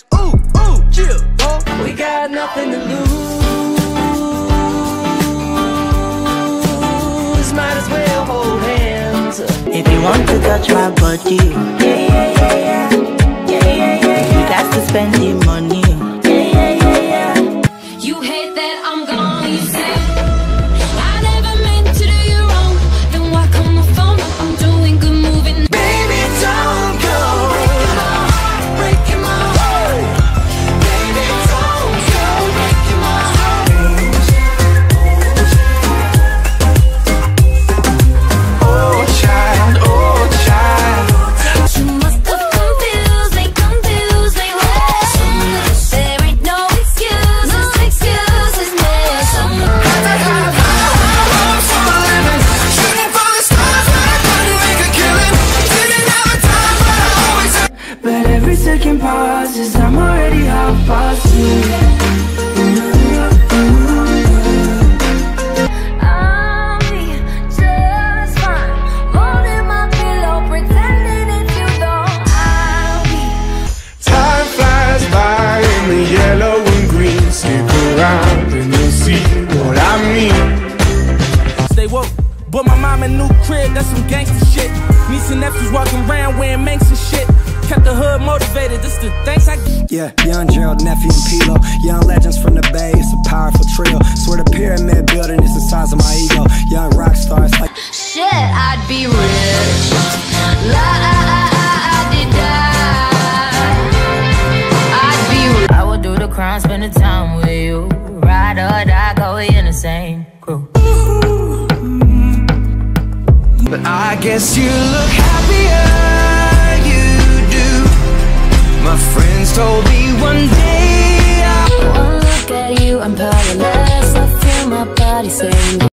bitch. Ooh, ooh, chill, ho. We got nothing to lose. Might as well hold hands. If you want to touch my body, yeah, yeah, yeah, yeah, yeah, yeah, yeah. yeah. You got to spend the money. See what I mean. Stay woke. Bought my mom a new crib, that's some gangster shit. Niece and nephews walking around wearing manx and shit. Kept the hood motivated, this the thanks I Yeah, young Gerald, nephew and P-Lo. Young legends from the Bay, it's a powerful trio. Swear the pyramid building is the size of my ego. Young rock stars like Shit, I'd be rich Like I did die I'd be rich I would do the crime, spend the time with you Ride or die, go in the same crew But I guess you look